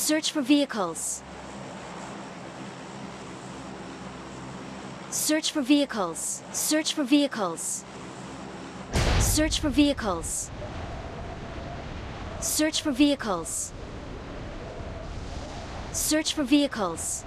Search for vehicles. Search for vehicles. Search for vehicles. Search for vehicles. Search for vehicles. Search for vehicles.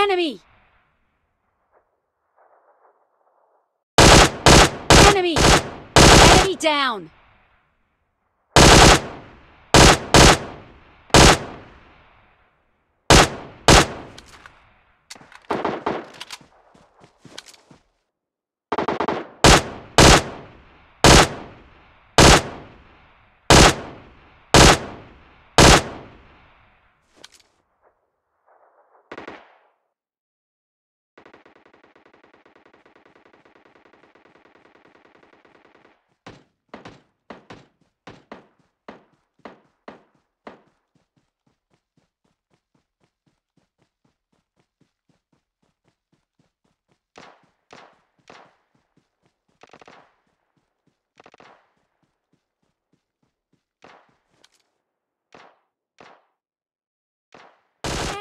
Enemy! Enemy! Enemy down!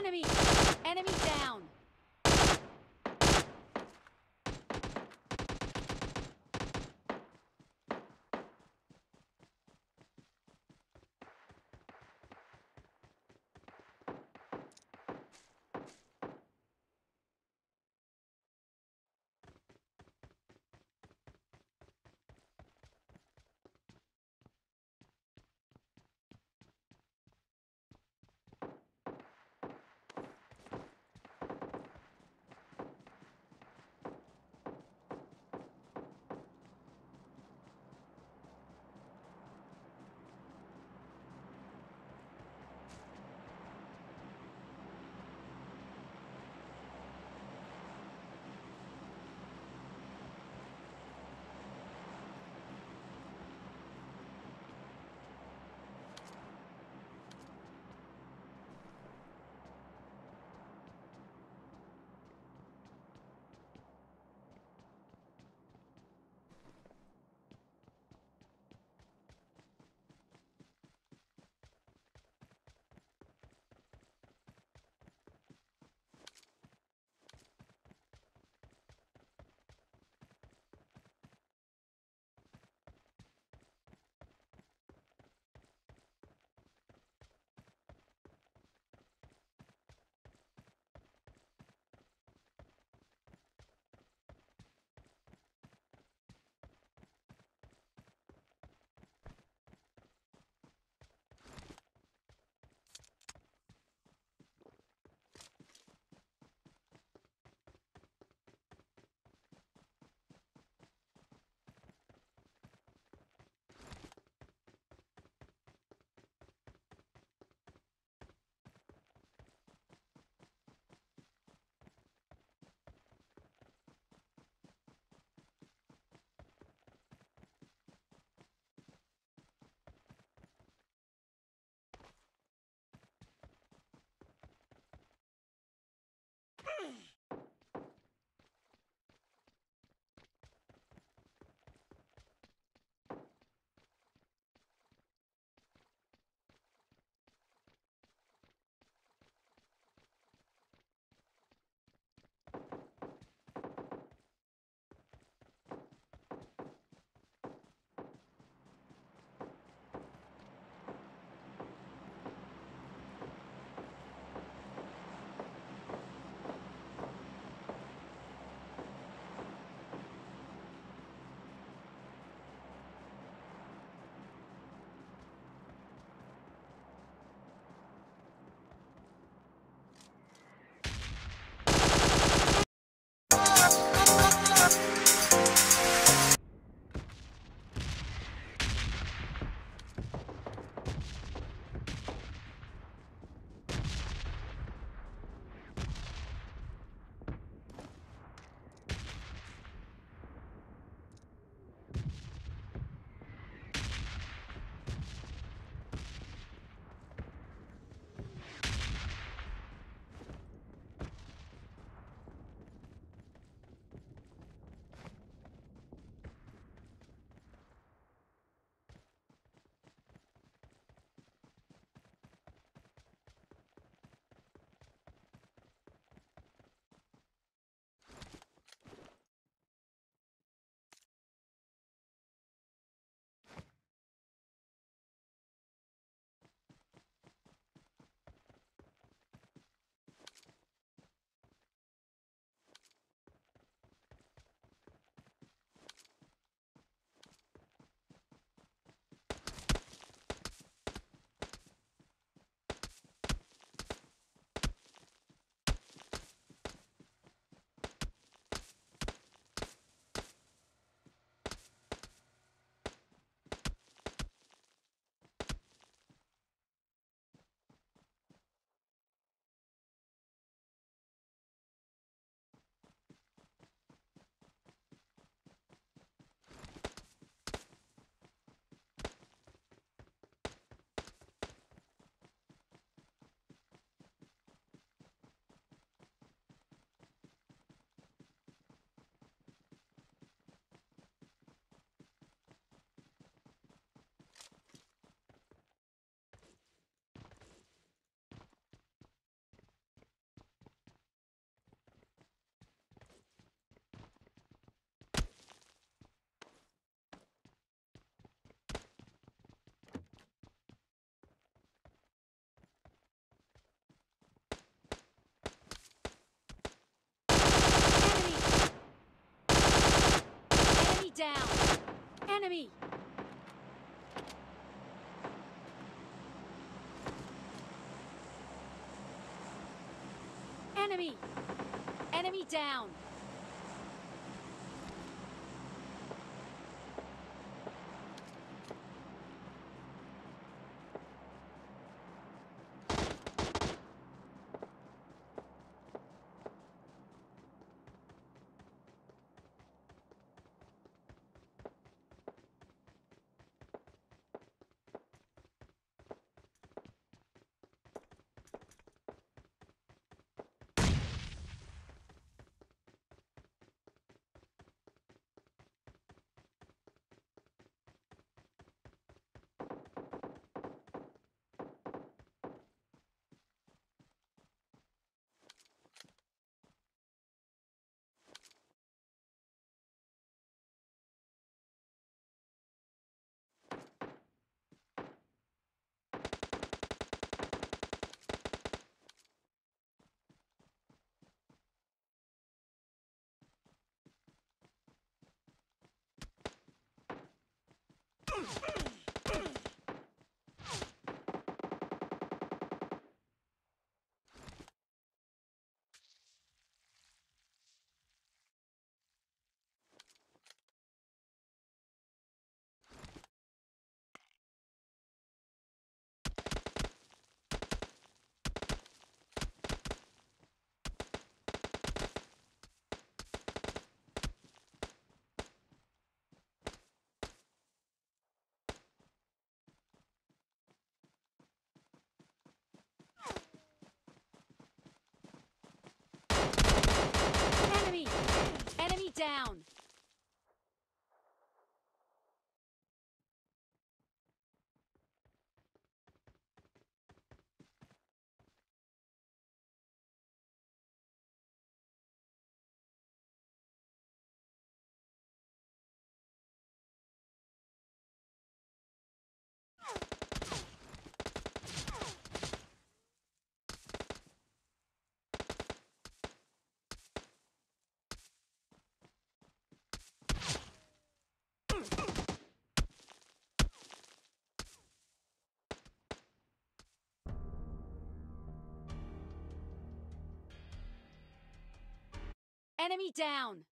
Enemy! Enemy down! Enemy! Enemy! Enemy down! Enemy down! Enemy down!